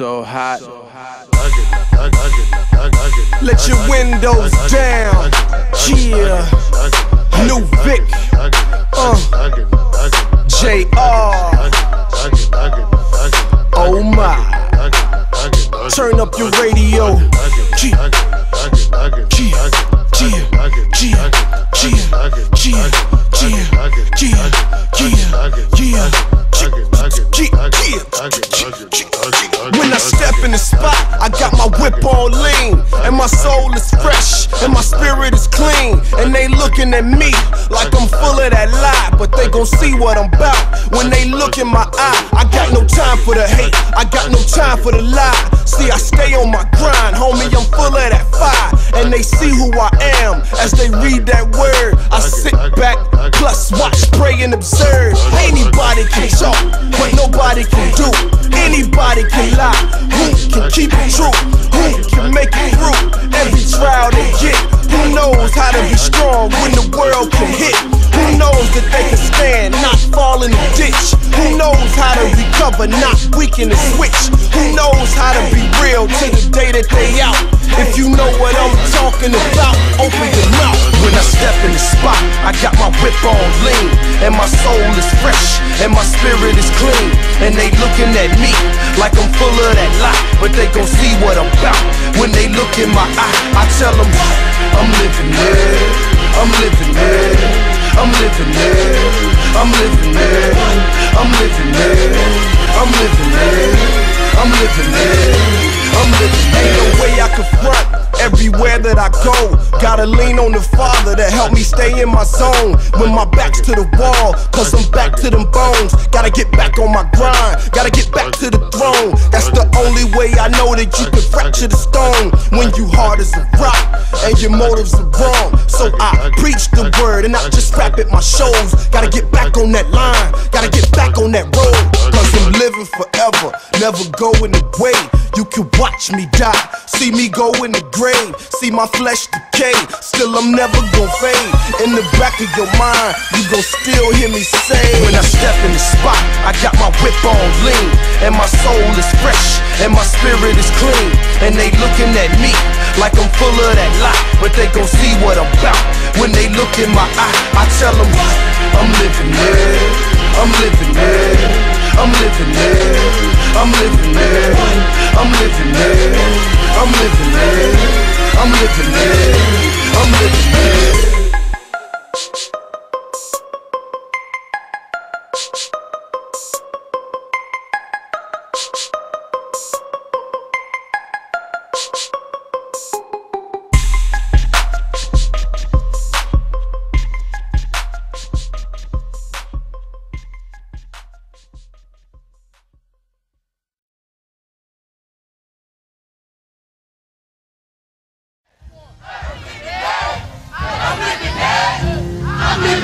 so hot. Let your windows down. Yeah. New Vik. Uh. JR. Oh my. Turn up your radio. G. G. G. G. G. G. G. G. G. When I step in the spot, I got my whip on lean, and my soul is fresh, and my spirit is clean, and they looking at me like I'm full of that lie, but they gon' see what I'm about when they look in my eye. I got no time for the hate, I got no time for the lie. See, I stay on my grind, homie, I'm full of that fire, and they see who I am as they read that word. I sit back, plus watch, pray, and observe. Anybody can talk, to be strong when the world can hit? Who knows that they can stand, not fall in the ditch? Who knows how to recover, not weaken the switch? Who knows how to be real to the day that they out? If you know what I'm talking about, open your mouth. When I step in the spot, I got my whip on lean, and my soul is fresh, and my spirit is clean, and they looking at me like I'm full of that lie, but they gon' see what I'm about when they look in my eye. I tell them I'm living there, I'm living there, I'm living there, I'm living there, I'm living there, I'm living there, I'm living there, I'm living there. Ain't no way I can front everywhere that I go. Gotta lean on the Father to help me stay in my zone. When my back's to the wall, cause I'm back to them bones. Gotta get back on my grind, gotta get back to the throne. Way I know that you can fracture the stone. When you hard as a rock and your motives are wrong. So I preach the word and not just rap at my shows. Gotta get back on that line, gotta get back on that road. Cause I'm living forever, never going away. You can watch me die, see me go in the grave, see my flesh decay. Still, I'm never gonna fade. In the back of your mind, you gon' still hear me say. When I step in the spot, And my spirit is clean, and they looking at me like I'm full of that lie. But they gon' see what I'm about when they look in my eye. I tell them I'm living there.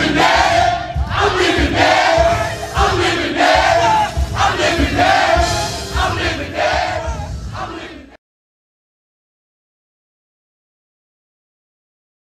Amen.